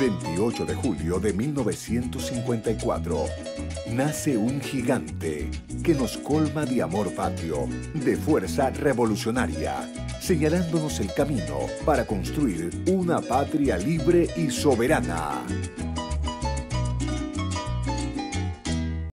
28 de julio de 1954. Nace un gigante que nos colma de amor patrio, de fuerza revolucionaria, señalándonos el camino para construir una patria libre y soberana.